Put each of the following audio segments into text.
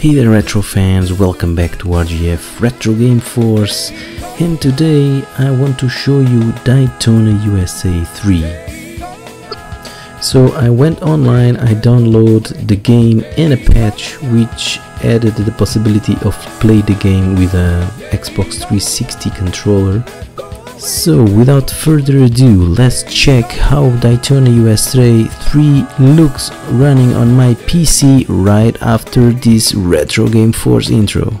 Hey there retro fans, welcome back to RGF Retro Game Force. And today I want to show you Daytona USA 3. So I went online, I downloaded the game and a patch which added the possibility of play the game with a Xbox 360 controller so, without further ado, let's check how Daytona USA 3 looks running on my PC right after this Retro Game Force intro.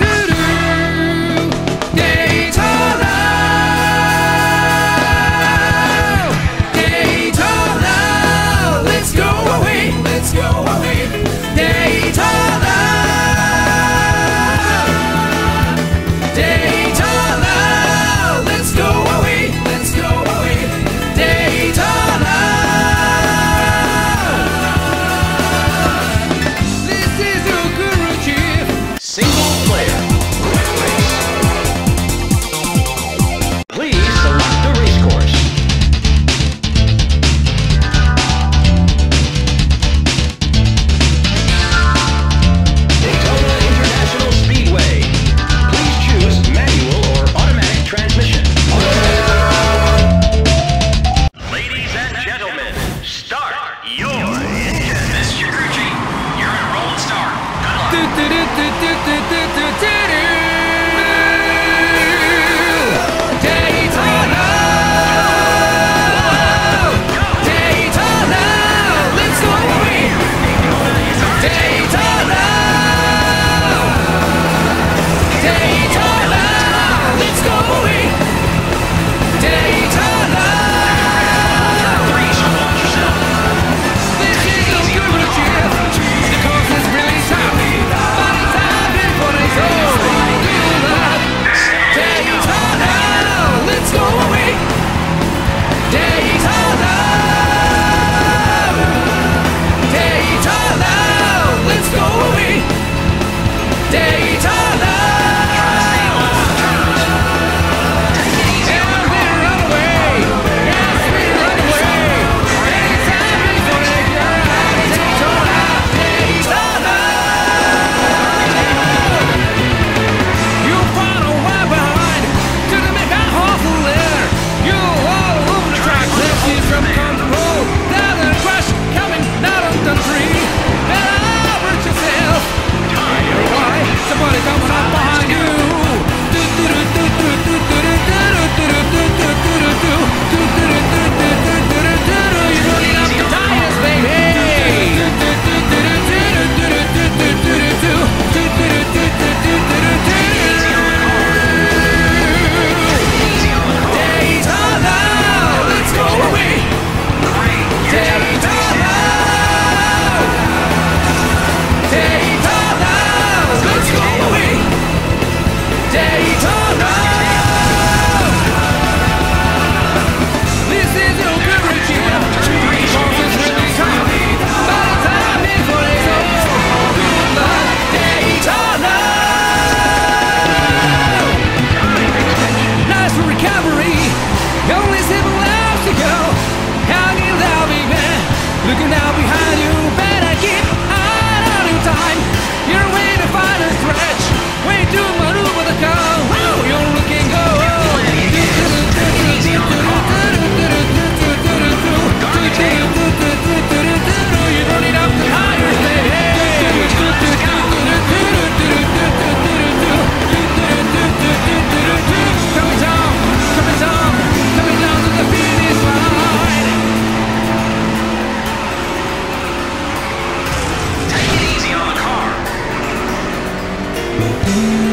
you.